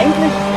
eigentlich uh,